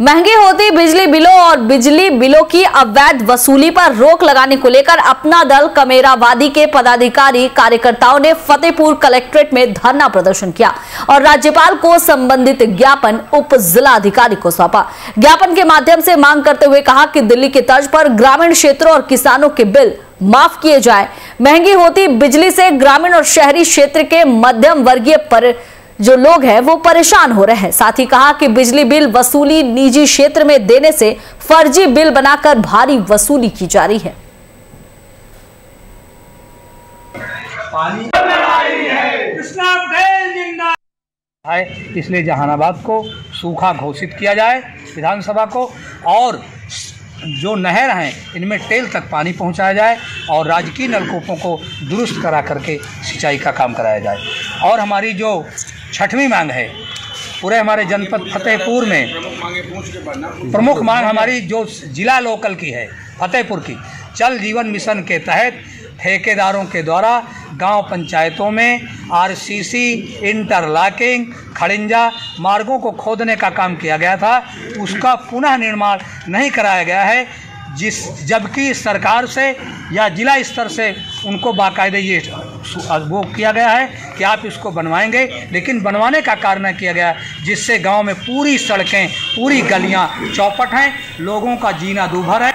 महँगी होती बिजली बिलों और बिजली बिलों की अवैध वसूली पर रोक लगाने को लेकर अपना दल कमेरावादी के पदाधिकारी कार्यकर्ताओं ने फतेहपुर कलेक्ट्रेट में धरना प्रदर्शन किया और राज्यपाल को संबंधित ज्ञापन उप जिला अधिकारी को सौंपा। ज्ञापन के माध्यम से मांग करते हुए कहा कि दिल्ली की तर्ज पर ग्रामीण क्षेत्रों और किसानों के बिल माफ़ किए जाए। महँगी होती बिजली से ग्रामीण और शहरी क्षेत्र के मध्यम वर्गीय पर जो लोग हैं वो परेशान हो रहे हैं। साथ ही कहा कि बिजली बिल वसूली निजी क्षेत्र में देने से फर्जी बिल बनाकर भारी वसूली की जा रही है। पानी कृष्णा पटेल ज़िंदा। है इसलिए जहानाबाद को सूखा घोषित किया जाए विधानसभा को और जो नहर हैं इनमें टेल तक पानी पहुँचाया जाए और राजकीय नलकूपों को दुरुस्त करा करके सिंचाई का काम कराया जाए। और हमारी जो छठवीं मांग है। पूरे हमारे जनपद फतेहपुर में प्रमुख मांग हमारी जो जिला लोकल की है, फतेहपुर की जल जीवन मिशन के तहत ठेकेदारों के द्वारा गाँव पंचायतों में आरसीसी, इंटरलॉकिंग, खड़िंजा मार्गों को खोदने का काम किया गया था। उसका पुनः निर्माण नहीं कराया गया है। जिस, जबकि सरकार से या जिला स्तर से उनको बाकायदे ये वो किया गया है कि आप इसको बनवाएँगे, लेकिन बनवाने का कारण किया गया जिससे गाँव में पूरी सड़कें, पूरी गलियाँ चौपट हैं, लोगों का जीना दूभर है।